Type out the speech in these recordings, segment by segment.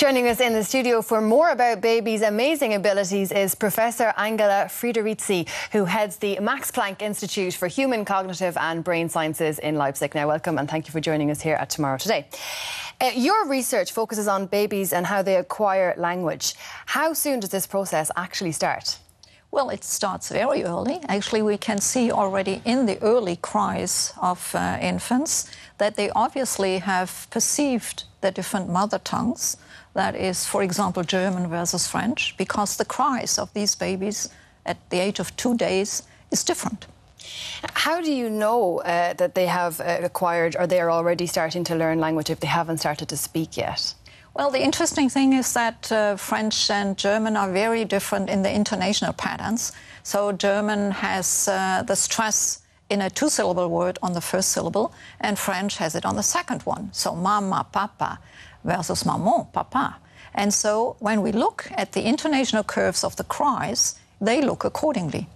Joining us in the studio for more about babies' amazing abilities is Professor Angela Friederici, who heads the Max Planck Institute for Human Cognitive and Brain Sciences in Leipzig. Now, welcome and thank you for joining us here at Tomorrow Today. Uh, your research focuses on babies and how they acquire language. How soon does this process actually start? Well, it starts very early. Actually, we can see already in the early cries of uh, infants that they obviously have perceived the different mother tongues. That is, for example, German versus French, because the cries of these babies at the age of two days is different. How do you know uh, that they have uh, acquired or they are already starting to learn language if they haven't started to speak yet? Well, the interesting thing is that uh, French and German are very different in the intonational patterns. So, German has uh, the stress in a two syllable word on the first syllable, and French has it on the second one. So, mama, papa versus maman, papa. And so, when we look at the intonational curves of the cries, they look accordingly.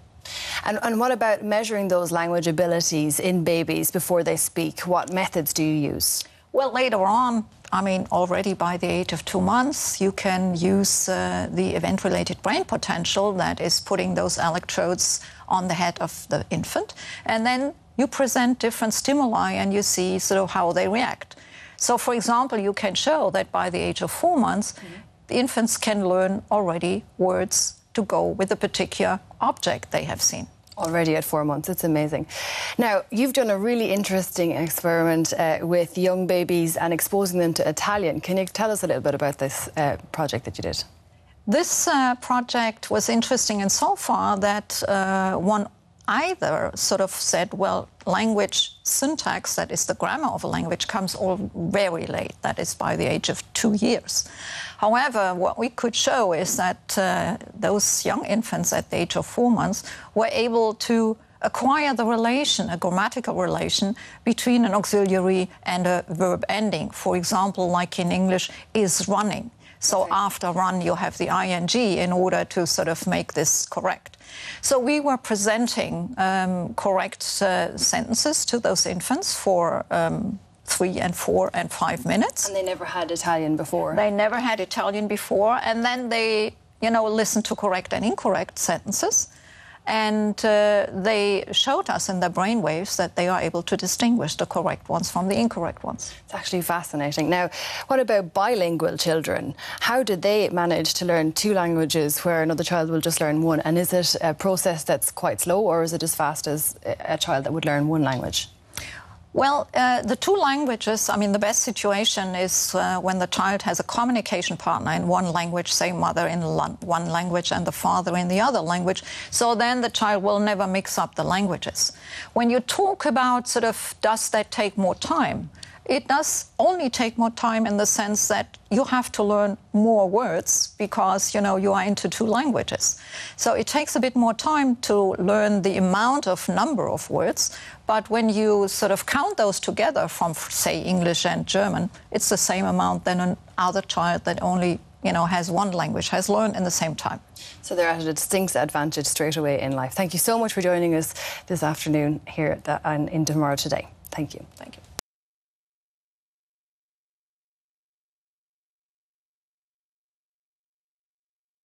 And, and, what about measuring those language abilities in babies before they speak? What methods do you use? Well, later on, I mean, already by the age of two months, you can use uh, the event related brain potential that is putting those electrodes on the head of the infant. And then you present different stimuli and you see sort of how they react. So, for example, you can show that by the age of four months, mm -hmm. the infants can learn already words to go with a particular object they have seen already at four months. It's amazing. Now, you've done a really interesting experiment uh, with young babies and exposing them to Italian. Can you tell us a little bit about this uh, project that you did? This uh, project was interesting in so far that uh, one either sort of said, well, language syntax, that is the grammar of a language, comes all very late, that is by the age of two years. However, what we could show is that uh, those young infants at the age of four months were able to acquire the relation, a grammatical relation, between an auxiliary and a verb ending. For example, like in English, is running. So after run, you have the ing in order to sort of make this correct. So we were presenting um, correct uh, sentences to those infants for um, three and four and five minutes. And they never had Italian before. They never had Italian before, and then they, you know, listened to correct and incorrect sentences. And uh, they showed us in their brain waves that they are able to distinguish the correct ones from the incorrect ones. It's actually fascinating. Now, what about bilingual children? How did they manage to learn two languages where another child will just learn one? And is it a process that's quite slow, or is it as fast as a child that would learn one language? Well, uh, the two languages, I mean, the best situation is uh, when the child has a communication partner in one language, say mother in one language and the father in the other language. So then the child will never mix up the languages. When you talk about sort of does that take more time, it does only take more time in the sense that you have to learn more words because you know you are into two languages. So it takes a bit more time to learn the amount of number of words, but when you sort of count those together from say English and German, it's the same amount than another child that only you know, has one language, has learned in the same time. So they're at a distinct advantage straight away in life. Thank you so much for joining us this afternoon here at the, in Tomorrow Today. Thank you. Thank you.